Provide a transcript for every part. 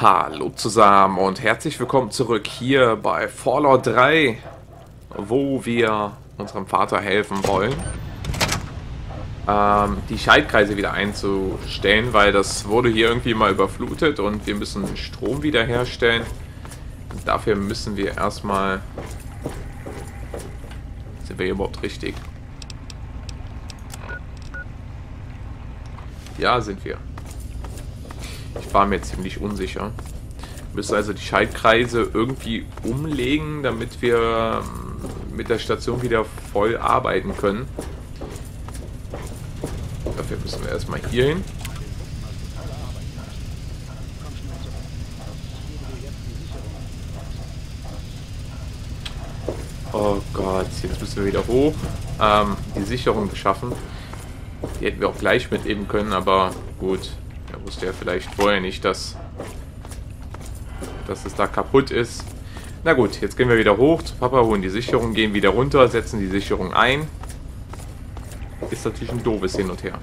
Hallo zusammen und herzlich willkommen zurück hier bei Fallout 3, wo wir unserem Vater helfen wollen, ähm, die Schaltkreise wieder einzustellen, weil das wurde hier irgendwie mal überflutet und wir müssen Strom wiederherstellen. Dafür müssen wir erstmal... Sind wir hier überhaupt richtig? Ja, sind wir. Ich war mir ziemlich unsicher. Wir müssen also die Schaltkreise irgendwie umlegen, damit wir ähm, mit der Station wieder voll arbeiten können. Dafür müssen wir erstmal hier hin. Oh Gott, jetzt müssen wir wieder hoch. Ähm, die Sicherung beschaffen. Die hätten wir auch gleich mitnehmen können, aber gut. Wusste ja vielleicht vorher nicht, dass, dass es da kaputt ist. Na gut, jetzt gehen wir wieder hoch zu Papa, holen die Sicherung, gehen wieder runter, setzen die Sicherung ein. Ist natürlich ein doofes Hin und Her.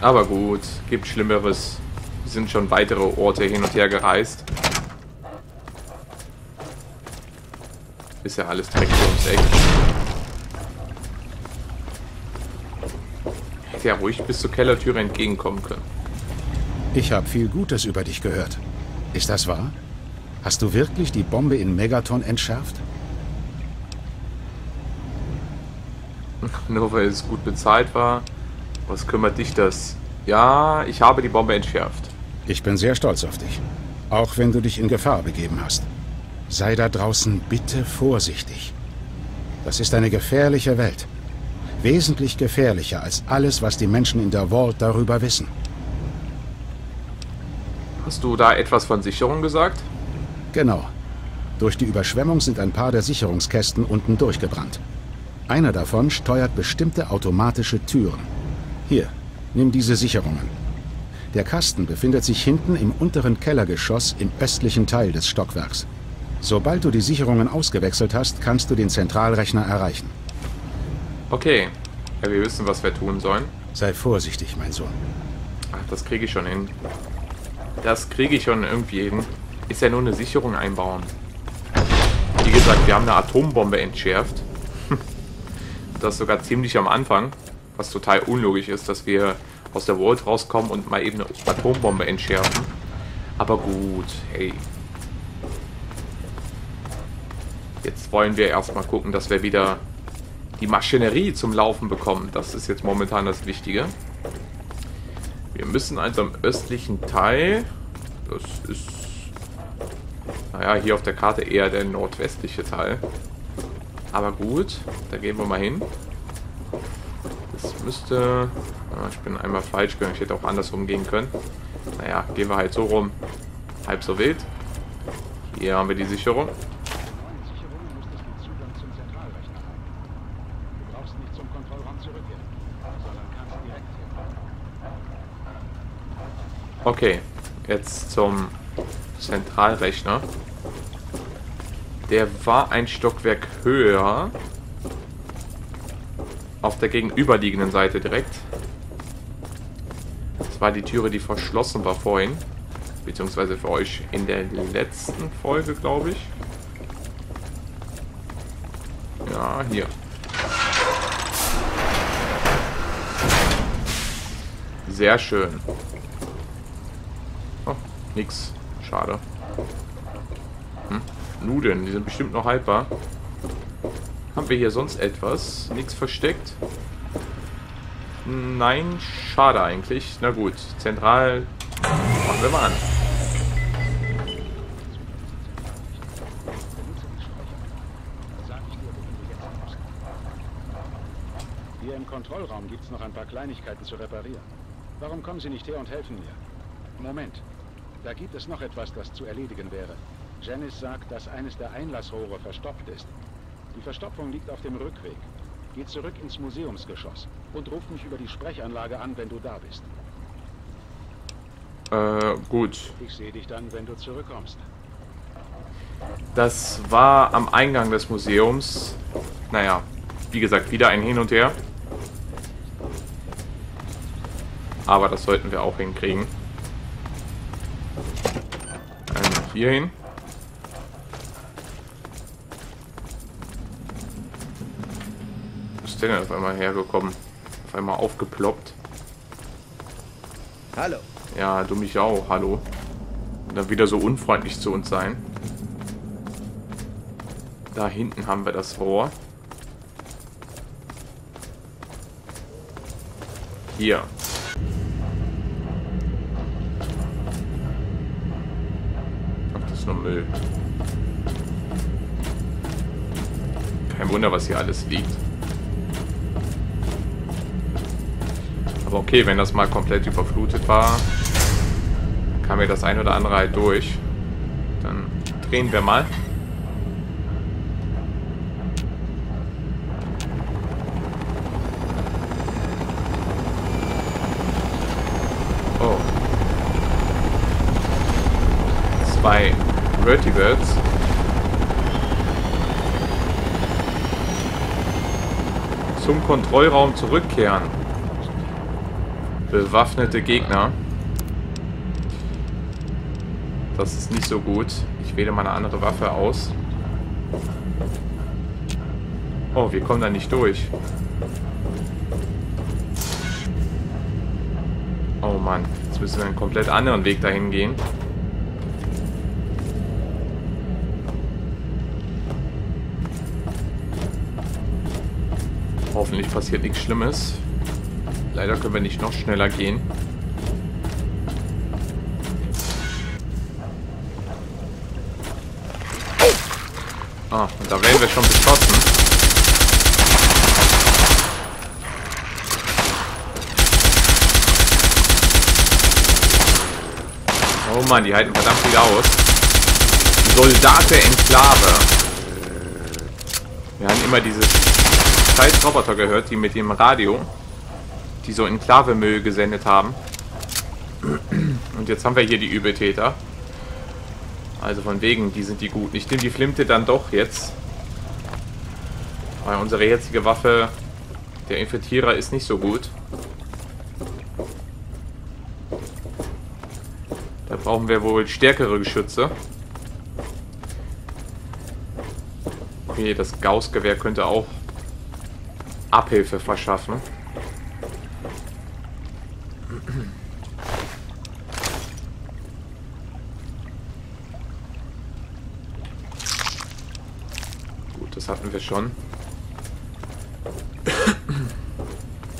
Aber gut, gibt Schlimmeres. Wir sind schon weitere Orte hin und her gereist. Ist ja alles direkt uns Eck. Ja ruhig bis zur Kellertüre entgegenkommen können. Ich habe viel Gutes über dich gehört. Ist das wahr? Hast du wirklich die Bombe in Megaton entschärft? Nur weil es gut bezahlt war. Was kümmert dich das? Ja, ich habe die Bombe entschärft. Ich bin sehr stolz auf dich. Auch wenn du dich in Gefahr begeben hast. Sei da draußen bitte vorsichtig. Das ist eine gefährliche Welt. Wesentlich gefährlicher als alles, was die Menschen in der Vault darüber wissen. Hast du da etwas von Sicherung gesagt? Genau. Durch die Überschwemmung sind ein paar der Sicherungskästen unten durchgebrannt. Einer davon steuert bestimmte automatische Türen. Hier, nimm diese Sicherungen. Der Kasten befindet sich hinten im unteren Kellergeschoss im östlichen Teil des Stockwerks. Sobald du die Sicherungen ausgewechselt hast, kannst du den Zentralrechner erreichen. Okay. Ja, wir wissen, was wir tun sollen. Sei vorsichtig, mein Sohn. Ach, das kriege ich schon hin. Das kriege ich schon irgendwie hin. Ist ja nur eine Sicherung einbauen. Wie gesagt, wir haben eine Atombombe entschärft. Das sogar ziemlich am Anfang. Was total unlogisch ist, dass wir aus der Vault rauskommen und mal eben eine Atombombe entschärfen. Aber gut, hey. Jetzt wollen wir erstmal gucken, dass wir wieder die Maschinerie zum Laufen bekommen. Das ist jetzt momentan das Wichtige. Wir müssen also am östlichen Teil, das ist, naja, hier auf der Karte eher der nordwestliche Teil. Aber gut, da gehen wir mal hin. Das müsste, ich bin einmal falsch gegangen, ich hätte auch andersrum gehen können. Naja, gehen wir halt so rum. Halb so wild. Hier haben wir die Sicherung. Okay, jetzt zum Zentralrechner. Der war ein Stockwerk höher. Auf der gegenüberliegenden Seite direkt. Das war die Türe, die verschlossen war vorhin. Beziehungsweise für euch in der letzten Folge, glaube ich. Ja, hier. Sehr schön. Nix. Schade. Hm? Nudeln, die sind bestimmt noch haltbar. Haben wir hier sonst etwas? Nichts versteckt? Nein, schade eigentlich. Na gut, zentral machen wir mal an. Hier im Kontrollraum gibt es noch ein paar Kleinigkeiten zu reparieren. Warum kommen Sie nicht her und helfen mir? Moment, da gibt es noch etwas, das zu erledigen wäre. Janice sagt, dass eines der Einlassrohre verstopft ist. Die Verstopfung liegt auf dem Rückweg. Geh zurück ins Museumsgeschoss und ruf mich über die Sprechanlage an, wenn du da bist. Äh, gut. Ich sehe dich dann, wenn du zurückkommst. Das war am Eingang des Museums. Naja, wie gesagt, wieder ein Hin und Her. Aber das sollten wir auch hinkriegen. Einmal hier hin. Wo ist der denn auf einmal hergekommen? Auf einmal aufgeploppt. Hallo. Ja, du mich auch. Hallo. Und dann wieder so unfreundlich zu uns sein. Da hinten haben wir das Rohr. Hier. Nur Müll. Kein Wunder, was hier alles liegt. Aber okay, wenn das mal komplett überflutet war, kam mir das ein oder andere halt durch. Dann drehen wir mal. Oh. Zwei Vertibirds. Zum Kontrollraum zurückkehren. Bewaffnete Gegner. Das ist nicht so gut. Ich wähle mal eine andere Waffe aus. Oh, wir kommen da nicht durch. Oh Mann, jetzt müssen wir einen komplett anderen Weg dahin gehen. Hoffentlich passiert nichts Schlimmes. Leider können wir nicht noch schneller gehen. Ah, und da werden wir schon beschossen. Oh Mann, die halten verdammt viel aus. Soldate Enklave. Wir haben immer diese scheiß Roboter gehört, die mit dem Radio, die so Enklave-Müll gesendet haben. Und jetzt haben wir hier die Übeltäter. Also von wegen, die sind die guten. Ich nehme die Flinte dann doch jetzt. Weil unsere jetzige Waffe, der Infiltrierer, ist nicht so gut. Da brauchen wir wohl stärkere Geschütze. Okay, das Gauss-Gewehr könnte auch Abhilfe verschaffen. Gut, das hatten wir schon.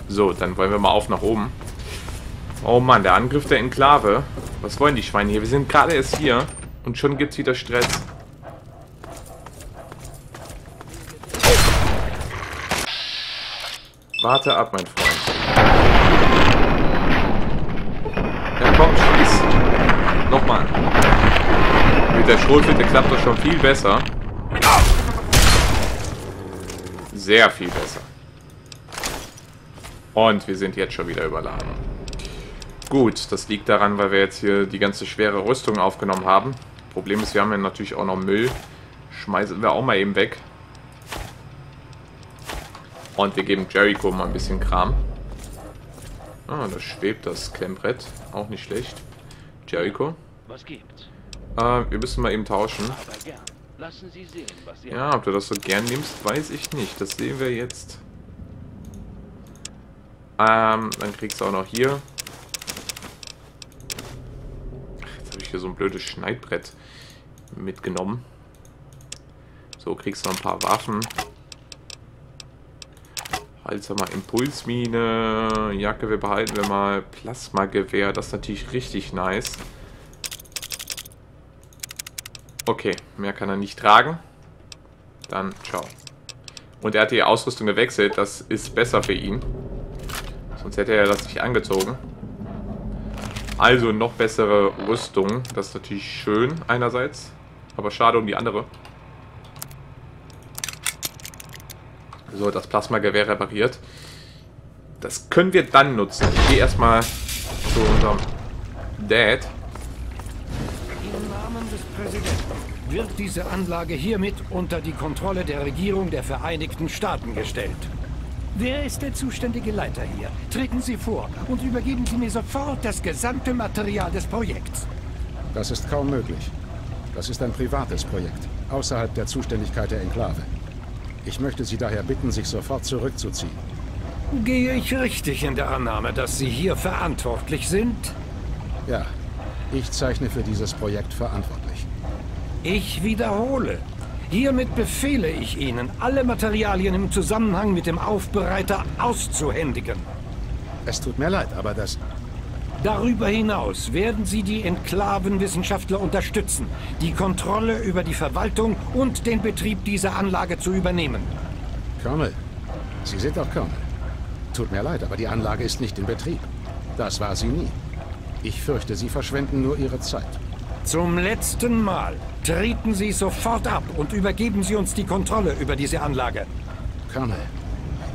So, dann wollen wir mal auf nach oben. Oh Mann, der Angriff der Enklave. Was wollen die Schweine hier? Wir sind gerade erst hier und schon gibt's wieder Stress. Warte ab, mein Freund. Ja, komm, schieß. Nochmal. Mit der Schrotflinte klappt das schon viel besser. Sehr viel besser. Und wir sind jetzt schon wieder überladen. Gut, das liegt daran, weil wir jetzt hier die ganze schwere Rüstung aufgenommen haben. Problem ist, wir haben ja natürlich auch noch Müll. Schmeißen wir auch mal eben weg. Und wir geben Jericho mal ein bisschen Kram. Ah, da schwebt das Klemmbrett. Auch nicht schlecht. Jericho. Was gibt's? Äh, wir müssen mal eben tauschen. Sehen, Ja, ob du das so gern nimmst, weiß ich nicht. Das sehen wir jetzt. Ähm, dann kriegst du auch noch hier. Jetzt habe ich hier so ein blödes Schneidbrett mitgenommen. So, kriegst du noch ein paar Waffen. Halt mal Impulsmine, Jacke, wir behalten wir mal Plasmagewehr, das ist natürlich richtig nice. Okay, mehr kann er nicht tragen. Dann ciao. Und er hat die Ausrüstung gewechselt, das ist besser für ihn. Sonst hätte er das nicht angezogen. Also noch bessere Rüstung, das ist natürlich schön einerseits, aber schade um die andere. So, das Plasmagewehr repariert. Das können wir dann nutzen. Ich gehe erstmal zu unserem Dad. Im Namen des Präsidenten wird diese Anlage hiermit unter die Kontrolle der Regierung der Vereinigten Staaten gestellt. Wer ist der zuständige Leiter hier? Treten Sie vor und übergeben Sie mir sofort das gesamte Material des Projekts. Das ist kaum möglich. Das ist ein privates Projekt, außerhalb der Zuständigkeit der Enklave. Ich möchte Sie daher bitten, sich sofort zurückzuziehen. Gehe ich richtig in der Annahme, dass Sie hier verantwortlich sind? Ja, ich zeichne für dieses Projekt verantwortlich. Ich wiederhole. Hiermit befehle ich Ihnen, alle Materialien im Zusammenhang mit dem Aufbereiter auszuhändigen. Es tut mir leid, aber das... Darüber hinaus werden Sie die Enklavenwissenschaftler unterstützen, die Kontrolle über die Verwaltung und den Betrieb dieser Anlage zu übernehmen. Colonel, Sie sind doch Colonel. Tut mir leid, aber die Anlage ist nicht in Betrieb. Das war sie nie. Ich fürchte, Sie verschwenden nur Ihre Zeit. Zum letzten Mal treten Sie sofort ab und übergeben Sie uns die Kontrolle über diese Anlage. Colonel,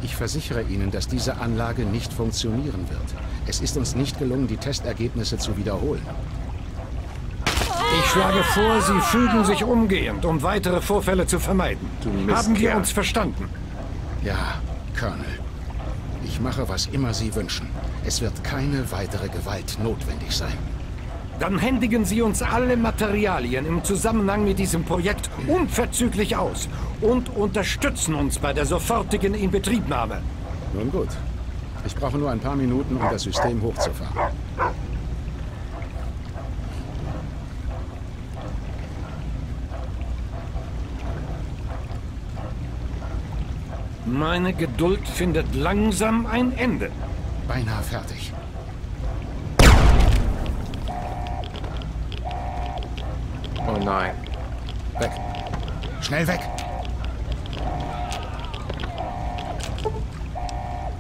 ich versichere Ihnen, dass diese Anlage nicht funktionieren wird. Es ist uns nicht gelungen, die Testergebnisse zu wiederholen. Ich schlage vor, Sie fügen sich umgehend, um weitere Vorfälle zu vermeiden. Haben wir uns verstanden? Ja, Colonel. Ich mache, was immer Sie wünschen. Es wird keine weitere Gewalt notwendig sein. Dann händigen Sie uns alle Materialien im Zusammenhang mit diesem Projekt unverzüglich aus und unterstützen uns bei der sofortigen Inbetriebnahme. Nun gut. Ich brauche nur ein paar Minuten, um das System hochzufahren. Meine Geduld findet langsam ein Ende. Beinahe fertig. Oh nein. Weg. Schnell weg.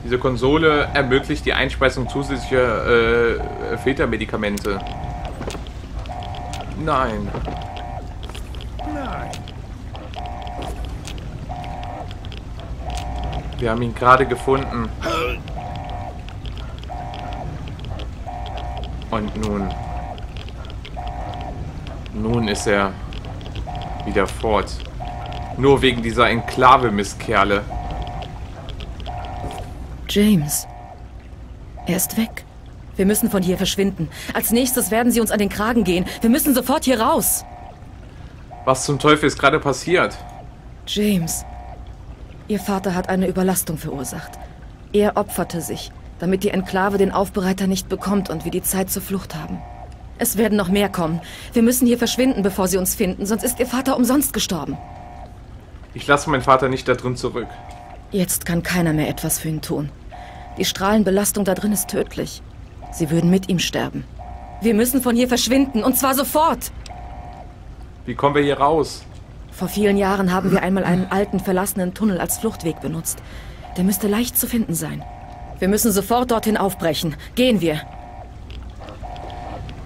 Diese Konsole ermöglicht die Einspeisung zusätzlicher äh, Filtermedikamente. Nein. Nein. Wir haben ihn gerade gefunden. Und nun. Nun ist er wieder fort. Nur wegen dieser Enklave-Misskerle. James. Er ist weg. Wir müssen von hier verschwinden. Als nächstes werden sie uns an den Kragen gehen. Wir müssen sofort hier raus. Was zum Teufel ist gerade passiert? James. Ihr Vater hat eine Überlastung verursacht. Er opferte sich, damit die Enklave den Aufbereiter nicht bekommt und wir die Zeit zur Flucht haben. Es werden noch mehr kommen. Wir müssen hier verschwinden, bevor sie uns finden, sonst ist ihr Vater umsonst gestorben. Ich lasse meinen Vater nicht da drin zurück. Jetzt kann keiner mehr etwas für ihn tun. Die Strahlenbelastung da drin ist tödlich. Sie würden mit ihm sterben. Wir müssen von hier verschwinden, und zwar sofort. Wie kommen wir hier raus? Vor vielen Jahren haben wir einmal einen alten, verlassenen Tunnel als Fluchtweg benutzt. Der müsste leicht zu finden sein. Wir müssen sofort dorthin aufbrechen. Gehen wir.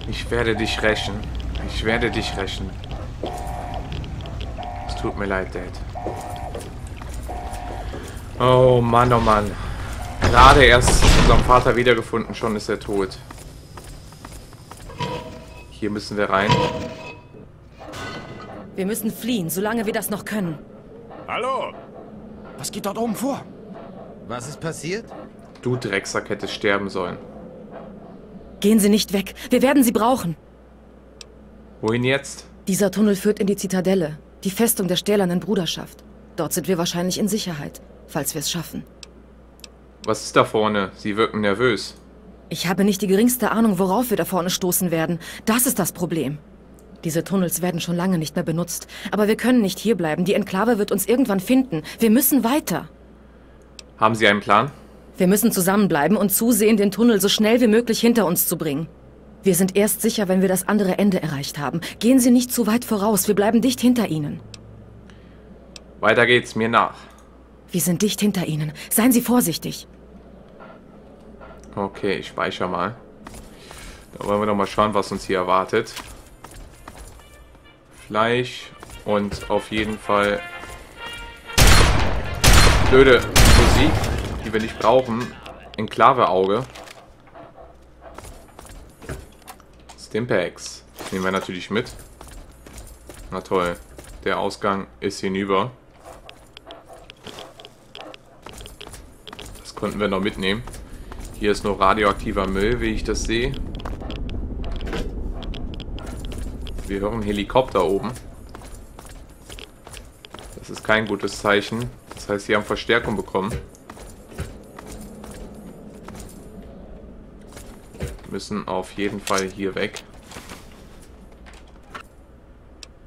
Ich werde dich rächen. Ich werde dich rächen. Es tut mir leid, Dad. Oh Mann, oh Mann. Gerade erst unseren Vater wiedergefunden, schon ist er tot. Hier müssen wir rein. Wir müssen fliehen, solange wir das noch können. Hallo? Was geht dort oben vor? Was ist passiert? Du Drecksack hättest sterben sollen. Gehen Sie nicht weg. Wir werden Sie brauchen. Wohin jetzt? Dieser Tunnel führt in die Zitadelle, die Festung der stählernen Bruderschaft. Dort sind wir wahrscheinlich in Sicherheit, falls wir es schaffen. Was ist da vorne? Sie wirken nervös. Ich habe nicht die geringste Ahnung, worauf wir da vorne stoßen werden. Das ist das Problem. Diese Tunnels werden schon lange nicht mehr benutzt. Aber wir können nicht hierbleiben. Die Enklave wird uns irgendwann finden. Wir müssen weiter. Haben Sie einen Plan? Wir müssen zusammenbleiben und zusehen, den Tunnel so schnell wie möglich hinter uns zu bringen. Wir sind erst sicher, wenn wir das andere Ende erreicht haben. Gehen Sie nicht zu weit voraus. Wir bleiben dicht hinter Ihnen. Weiter geht's, mir nach. Wir sind dicht hinter Ihnen. Seien Sie vorsichtig. Okay, ich speichere mal. Da wollen wir noch mal schauen, was uns hier erwartet. Fleisch und auf jeden Fall blöde Musik, die wir nicht brauchen. Enklave-Auge. Stimpaks. Nehmen wir natürlich mit. Na toll. Der Ausgang ist hinüber. könnten wir noch mitnehmen. Hier ist nur radioaktiver Müll, wie ich das sehe. Wir hören Helikopter oben. Das ist kein gutes Zeichen. Das heißt, sie haben Verstärkung bekommen. Müssen auf jeden Fall hier weg.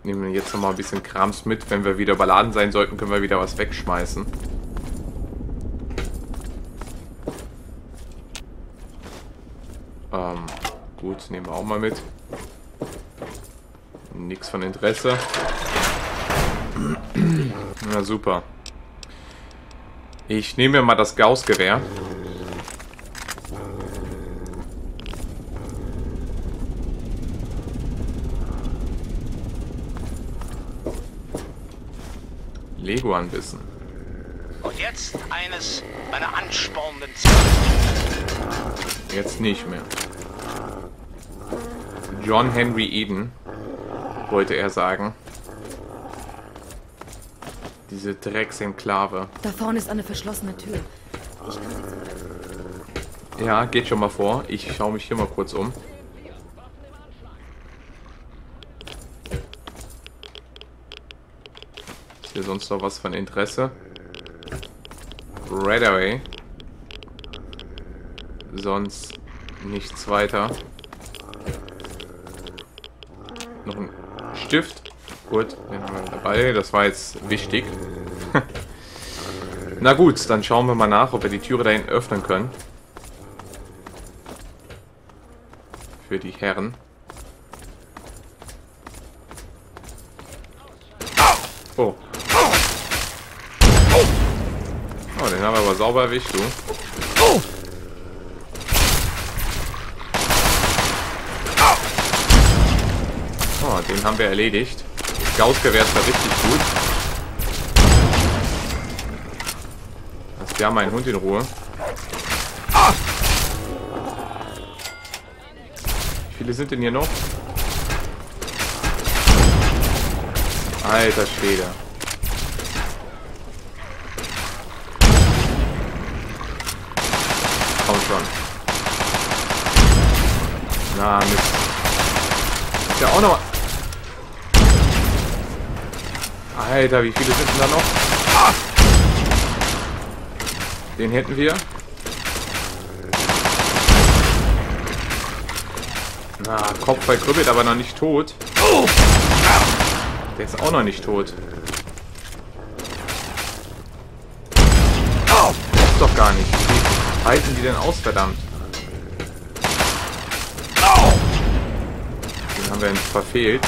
Nehmen wir jetzt noch mal ein bisschen Krams mit. Wenn wir wieder überladen sein sollten, können wir wieder was wegschmeißen. Ähm, gut, nehmen wir auch mal mit. Nichts von Interesse. Na super. Ich nehme mir mal das Gauss-Gewehr. Lego anbissen. Und jetzt eines meiner anspornenden. Jetzt nicht mehr. John Henry Eden, wollte er sagen. Diese Drecksenklave. Da vorne ist eine verschlossene Tür. Ja, geht schon mal vor. Ich schaue mich hier mal kurz um. Ist hier sonst noch was von Interesse? Redaway. Sonst nichts weiter. Noch ein Stift. Gut, den haben wir dabei. Das war jetzt wichtig. Na gut, dann schauen wir mal nach, ob wir die Türe da hinten öffnen können. Für die Herren. Oh. Oh, den haben wir aber sauber erwischt, du. Oh, den haben wir erledigt. Gaussgewehr ist da richtig gut. Lass wir haben einen Hund in Ruhe. Wie viele sind denn hier noch? Alter Schwede. Komm schon. Na, Mist. Ist ja auch noch... Alter, wie viele sind denn da noch? Ah! Den hätten wir. Na, Kopf verkrüppelt, aber noch nicht tot. Der ist auch noch nicht tot. Gibt's doch gar nicht. Wie halten die denn aus, verdammt? Den haben wir verfehlt.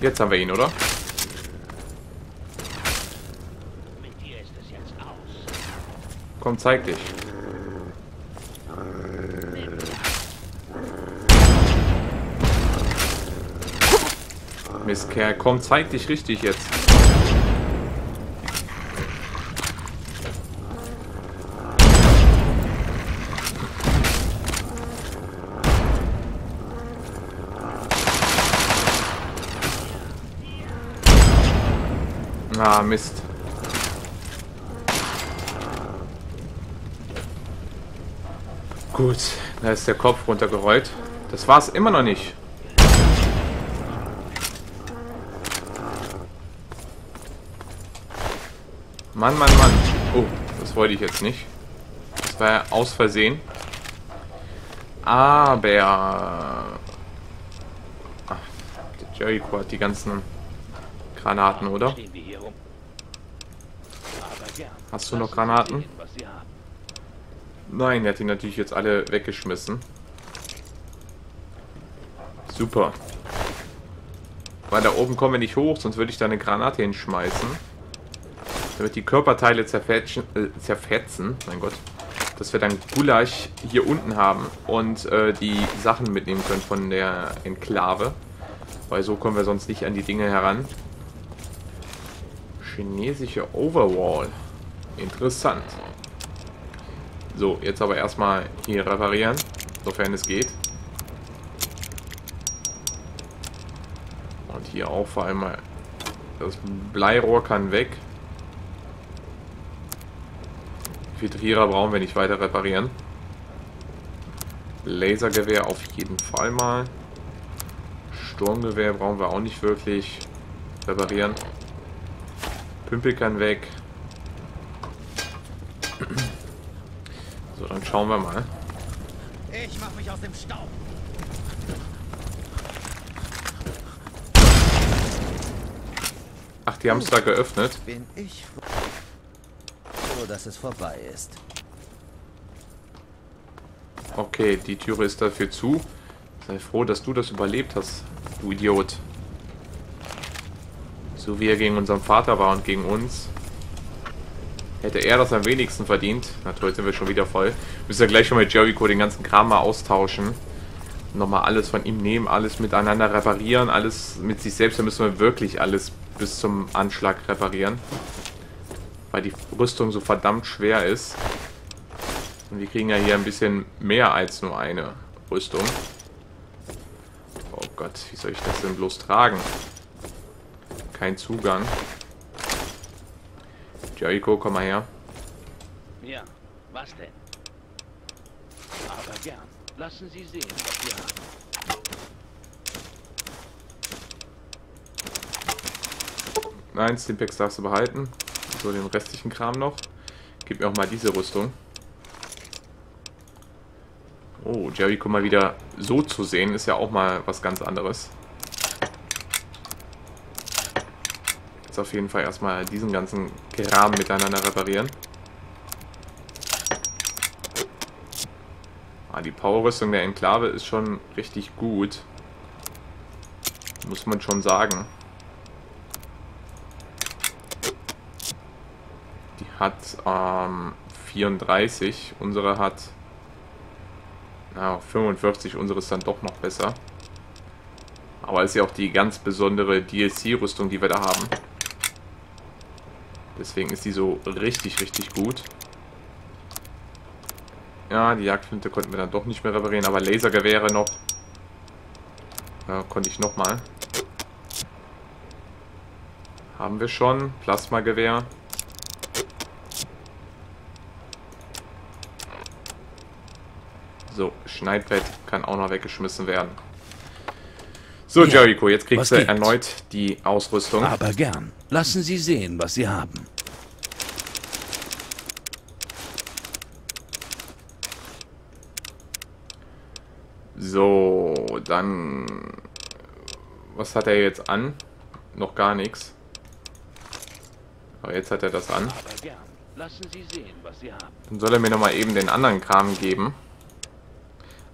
Jetzt haben wir ihn, oder? Komm, zeig dich. Mistkerl, komm, zeig dich richtig jetzt. Ah, Mist. Gut, da ist der Kopf runtergerollt. Das war's immer noch nicht. Mann, Mann, Mann. Oh, das wollte ich jetzt nicht. Das war ja aus Versehen. Aber... Ach, der Jericho hat die ganzen Granaten, oder? Hast du noch Granaten? Nein, er hat die natürlich jetzt alle weggeschmissen. Super. Weil da oben kommen wir nicht hoch, sonst würde ich da eine Granate hinschmeißen. Damit die Körperteile zerfetschen, äh, zerfetzen. Mein Gott. Dass wir dann Gulasch hier unten haben und äh, die Sachen mitnehmen können von der Enklave. Weil so kommen wir sonst nicht an die Dinge heran. Chinesische Overwall. Interessant. So, jetzt aber erstmal hier reparieren, sofern es geht. Und hier auch vor allem mal das Bleirohr kann weg. Infiltrierer brauchen wir nicht weiter reparieren. Lasergewehr auf jeden Fall mal. Sturmgewehr brauchen wir auch nicht wirklich reparieren. Pümpel kann weg. So, dann schauen wir mal. Ich mach mich aus dem Staub. Ach, die haben es da geöffnet. Bin ich froh, dass es vorbei ist. Okay, die Türe ist dafür zu. Sei froh, dass du das überlebt hast, du Idiot. So wie er gegen unseren Vater war und gegen uns. Hätte er das am wenigsten verdient. Na toll, sind wir schon wieder voll. Müssen ja gleich schon mit Jericho den ganzen Kram mal austauschen. Nochmal alles von ihm nehmen, alles miteinander reparieren, alles mit sich selbst. Da müssen wir wirklich alles bis zum Anschlag reparieren. Weil die Rüstung so verdammt schwer ist. Und wir kriegen ja hier ein bisschen mehr als nur eine Rüstung. Oh Gott, wie soll ich das denn bloß tragen? Kein Zugang. Jericho, komm mal her. Ja, was denn? Aber gern. Lassen Sie sehen, was wir haben. Nein, Stimpaks darfst du behalten. So, den restlichen Kram noch. Gib mir auch mal diese Rüstung. Oh, Jericho mal wieder so zu sehen, ist ja auch mal was ganz anderes. Jetzt auf jeden Fall erstmal diesen ganzen Kram miteinander reparieren. Ah, die Powerrüstung der Enklave ist schon richtig gut. Muss man schon sagen. Die hat ähm, 34, unsere hat ja, 45, unsere ist dann doch noch besser. Aber ist ja auch die ganz besondere DLC-Rüstung, die wir da haben. Deswegen ist die so richtig, richtig gut. Ja, die Jagdflinte konnten wir dann doch nicht mehr reparieren, aber Lasergewehre noch. Ja, konnte ich nochmal. Haben wir schon. Plasmagewehr. So, Schneidbrett kann auch noch weggeschmissen werden. So, Jericho, jetzt kriegst du erneut die Ausrüstung. Aber gern. Lassen Sie sehen, was Sie haben. So, dann... Was hat er jetzt an? Noch gar nichts. Aber jetzt hat er das an. Dann soll er mir nochmal eben den anderen Kram geben.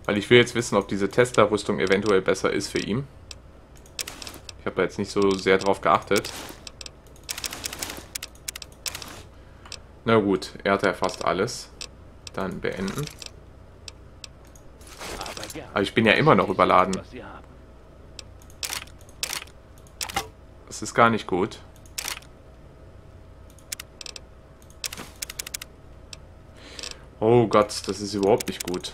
Weil ich will jetzt wissen, ob diese Tesla-Rüstung eventuell besser ist für ihn. Ich habe da jetzt nicht so sehr drauf geachtet. Na gut, er hat ja fast alles. Dann beenden. Aber ich bin ja immer noch überladen. Das ist gar nicht gut. Oh Gott, das ist überhaupt nicht gut.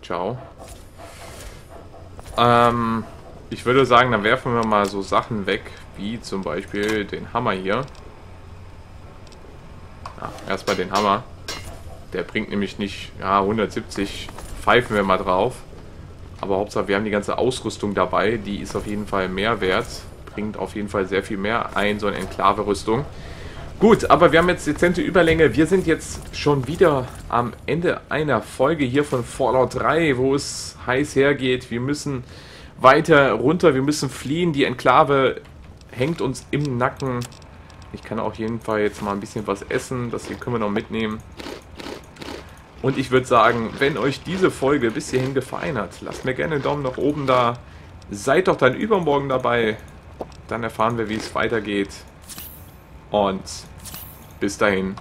Ciao. Ähm, ich würde sagen, dann werfen wir mal so Sachen weg, wie zum Beispiel den Hammer hier. Ja, erstmal den Hammer. Der bringt nämlich nicht, ja, 170 pfeifen wir mal drauf. Aber Hauptsache, wir haben die ganze Ausrüstung dabei. Die ist auf jeden Fall mehr wert. Bringt auf jeden Fall sehr viel mehr ein, so eine Enklave-Rüstung. Gut, aber wir haben jetzt dezente Überlänge. Wir sind jetzt schon wieder am Ende einer Folge hier von Fallout 3, wo es heiß hergeht. Wir müssen weiter runter, wir müssen fliehen. Die Enklave hängt uns im Nacken. Ich kann auf jeden Fall jetzt mal ein bisschen was essen. Das hier können wir noch mitnehmen. Und ich würde sagen, wenn euch diese Folge bis hierhin gefallen hat, lasst mir gerne einen Daumen nach oben da. Seid doch dann übermorgen dabei. Dann erfahren wir, wie es weitergeht. Und bis dahin.